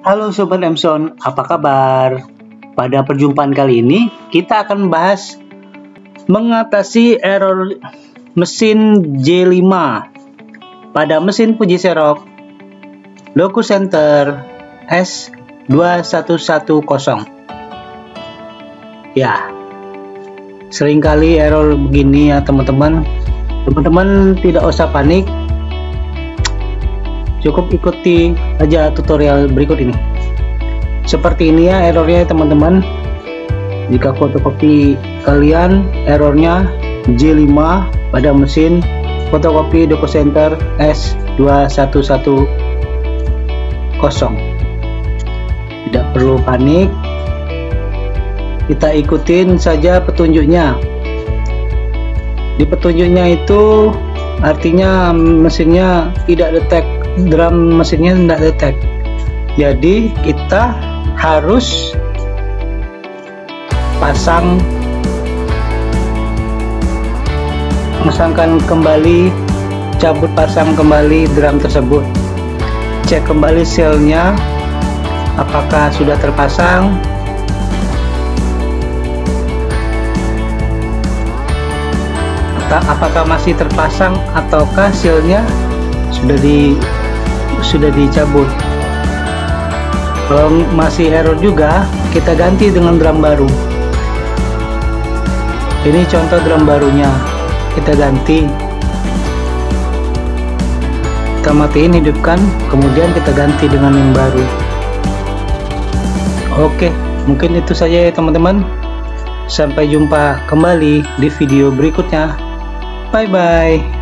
Halo Sobat Emson, apa kabar? Pada perjumpaan kali ini, kita akan membahas mengatasi error mesin J5 pada mesin Fuji Xerox Loku Center S2110. Ya, sering kali error begini ya teman-teman. Teman-teman tidak usah panik, cukup ikuti aja tutorial berikut ini. Seperti ini ya errornya teman-teman. Jika fotokopi kalian errornya J5 pada mesin fotokopi Doku Center S2110 tidak perlu panik. Kita ikutin saja petunjuknya. Di petunjuknya itu artinya mesinnya tidak detect drum mesinnya tidak detect jadi kita harus pasang pasangkan kembali cabut pasang kembali drum tersebut. Cek kembali selnya apakah sudah terpasang. Apakah masih terpasang ataukah sealnya sudah di sudah dicabut. Kalau masih error juga kita ganti dengan drum baru. Ini contoh drum barunya. Kita ganti. Kita matiin hidupkan. Kemudian kita ganti dengan yang baru. Oke mungkin itu saja ya teman-teman. Sampai jumpa kembali di video berikutnya. Bye bye